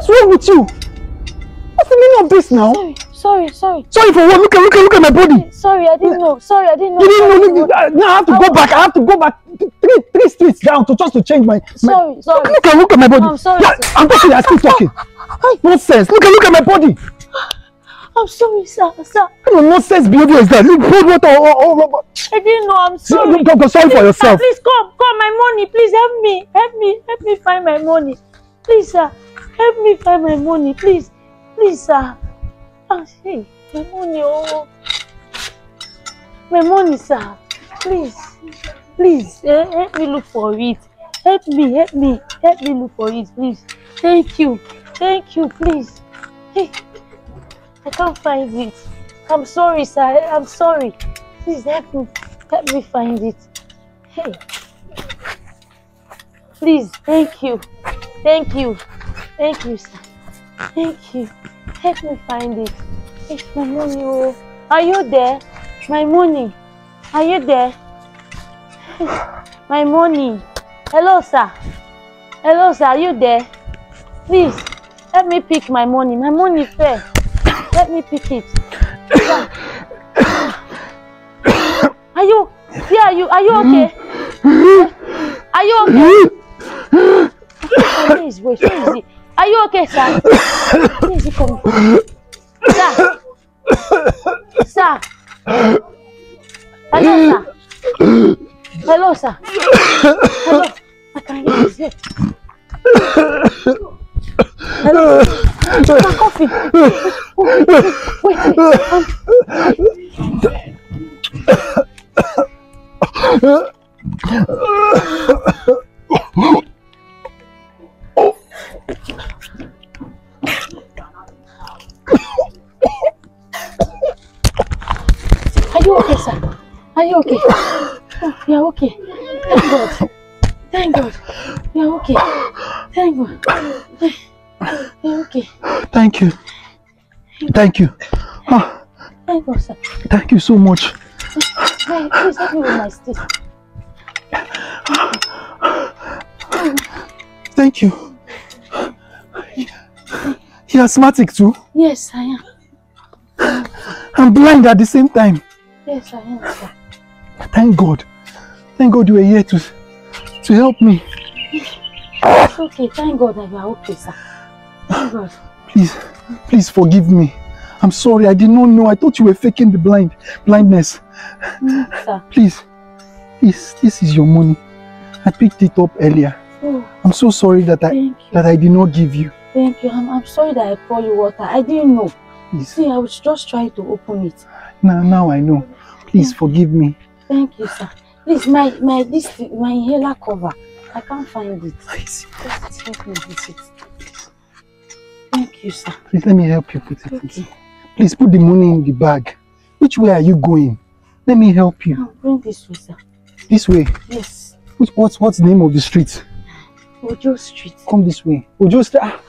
What's wrong with you? What's the meaning of this now? Sorry, sorry, sorry. Sorry for what? Look at look at look at my body. Sorry, I didn't know. Sorry, I didn't know. You didn't know. Look, uh, Now I have to go back. I have to go back three three streets down to just to change my. my Sorry, sorry. Look, look at look at my body. I'm sorry, Yeah, sir. I'm talking. I still talking. Nonsense. Look at look at my body. I'm sorry, sir. Sir, What kind of nonsense behavior is that? Look, hold water all, all over. I didn't know. I'm sorry. look, go, go, sorry for Please, yourself. Sir, please come, come. My money. Please help me. Help me. Help me find my money. Please, sir. Help me find my money. Please. Please, sir. Ah, hey, my money. Oh. My money, sir. Please. Please. Eh, help me look for it. Help me. Help me. Help me look for it, please. Thank you. Thank you, please. Hey. I can't find it. I'm sorry, sir. I'm sorry. Please help me. Help me find it. Hey. Please, thank you. Thank you. Thank you, sir. Thank you. Help me find it. It's my money. Oh. Are you there? My money. Are you there? My money. Hello, sir. Hello, sir. Are you there? Please, help me pick my money. My money fair. Let me pick it. Are you? Yeah, are you? Are you okay? Are you okay? Where is he? Are you okay, sir? Is he coming? Sir. Sir. Hello, sir. Hello, sir. Hello. I can hear his head. Hello. Sir, coffee. Wait, wait, wait. Um, Are you okay, sir? Are you okay? Oh, you're okay. Thank God. Thank God. You're okay. Thank God. You're okay. Thank you. Thank you. Ah, Thank God, sir. thank you so much. Hey, please help me with my stick. Thank you. You're asthmatic too. Yes, I am. I'm blind at the same time. Yes, I am, sir. Thank God. Thank God you were here to to help me. It's okay. Thank God that you are okay, sir. Thank God. Please, please forgive me. I'm sorry. I did not know. I thought you were faking the blind blindness. Mm, sir. Please, this this is your money. I picked it up earlier. Oh, I'm so sorry that I that I did not give you. Thank you. I'm, I'm sorry that I poured you water. I didn't know. Please. See, I was just trying to open it. Now now I know. Please forgive me. Thank you, sir. Please, my my this my inhaler cover. I can't find it. See. Just help me with it. Thank you, sir. Please let me help you put it. Okay. Please put the money in the bag. Which way are you going? Let me help you. Now bring this way, sir. This way. Yes. Which what's what's the name of the street? Ojo Street. Come this way. Or just ah,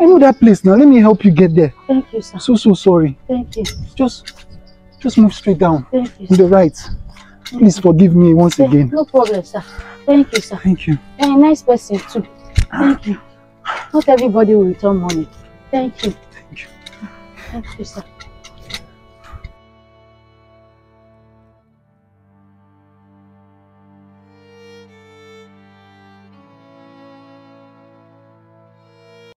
I know that place now. Let me help you get there. Thank you, sir. So so sorry. Thank you. Just just move straight down. Thank you, sir. the right. Please forgive me once Thank- again. No problem, sir. Thank you, sir. Thank you. And a nice person too. Thank you. Not everybody will return money. Thank you. Thank you. Thank you, sir.